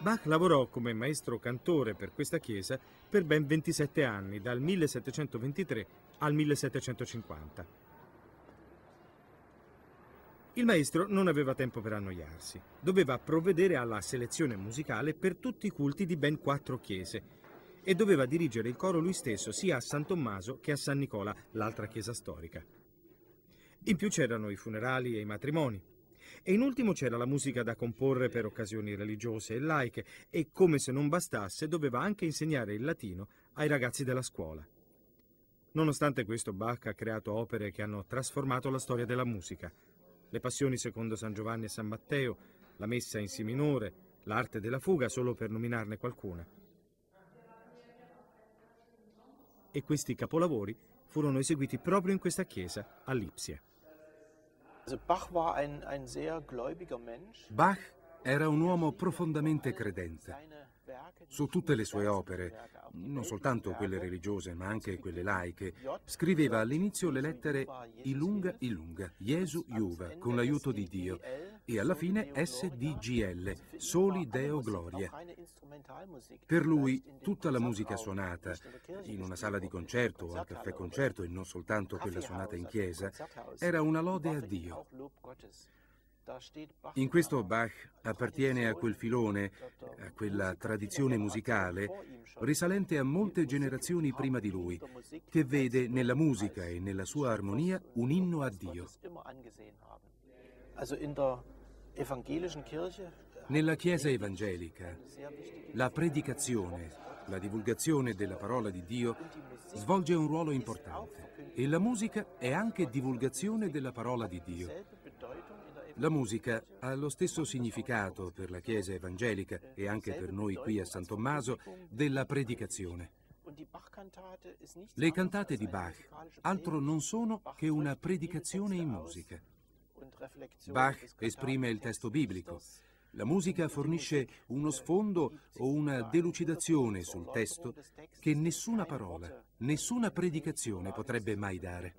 Bach lavorò come maestro cantore per questa chiesa per ben 27 anni, dal 1723 al 1750. Il maestro non aveva tempo per annoiarsi, doveva provvedere alla selezione musicale per tutti i culti di ben quattro chiese e doveva dirigere il coro lui stesso sia a San Tommaso che a San Nicola, l'altra chiesa storica. In più c'erano i funerali e i matrimoni. E in ultimo c'era la musica da comporre per occasioni religiose e laiche e, come se non bastasse, doveva anche insegnare il latino ai ragazzi della scuola. Nonostante questo, Bach ha creato opere che hanno trasformato la storia della musica. Le passioni secondo San Giovanni e San Matteo, la messa in si minore, l'arte della fuga, solo per nominarne qualcuna. E questi capolavori furono eseguiti proprio in questa chiesa a Lipsia. Bach era un uomo profondamente credente. Su tutte le sue opere, non soltanto quelle religiose ma anche quelle laiche, scriveva all'inizio le lettere Ilunga Ilunga, Jesu Juva, con l'aiuto di Dio, e alla fine SDGL, Soli Deo Gloria. Per lui tutta la musica suonata, in una sala di concerto o al caffè concerto e non soltanto quella suonata in chiesa, era una lode a Dio. In questo Bach appartiene a quel filone, a quella tradizione musicale risalente a molte generazioni prima di lui, che vede nella musica e nella sua armonia un inno a Dio. Nella Chiesa evangelica, la predicazione, la divulgazione della parola di Dio svolge un ruolo importante e la musica è anche divulgazione della parola di Dio. La musica ha lo stesso significato per la Chiesa evangelica e anche per noi qui a San Tommaso della predicazione. Le cantate di Bach altro non sono che una predicazione in musica. Bach esprime il testo biblico. La musica fornisce uno sfondo o una delucidazione sul testo che nessuna parola, nessuna predicazione potrebbe mai dare.